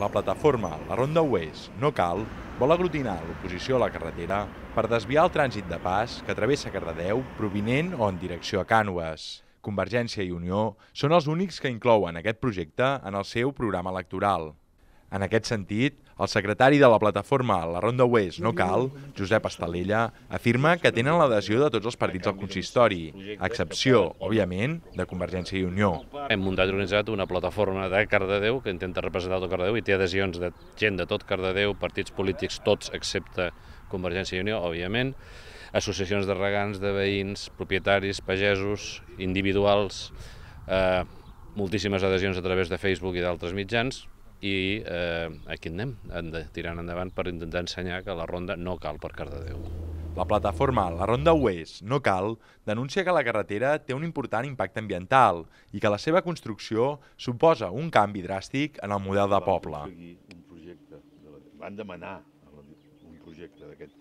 La plataforma La Ronda Oest No Cal vol aglutinar l'oposició a la carretera per desviar el trànsit de pas que travessa Cardedeu provinent o en direcció a Cànoes. Convergència i Unió són els únics que inclouen aquest projecte en el seu programa electoral. En aquest sentit, el secretari de la plataforma La Ronda Oest No Cal, Josep Estalella, afirma que tenen l'adhesió de tots els partits al consistori, a excepció, òbviament, de Convergència i Unió. Hem muntat i organitzat una plataforma de Cardedeu que intenta representar tot Cardedeu i té adhesions de gent de tot Cardedeu, partits polítics tots excepte Convergència i Unió, òbviament, associacions de regants, de veïns, propietaris, pagesos, individuals, eh, moltíssimes adhesions a través de Facebook i d'altres mitjans, i eh, aquí anem, hem de tirar endavant per intentar ensenyar que la ronda no cal per Cardedeu. La plataforma La Ronda Oest No Cal denuncia que la carretera té un important impacte ambiental i que la seva construcció suposa un canvi dràstic en el model de poble. Un projecte, van demanar un projecte d'aquest tipus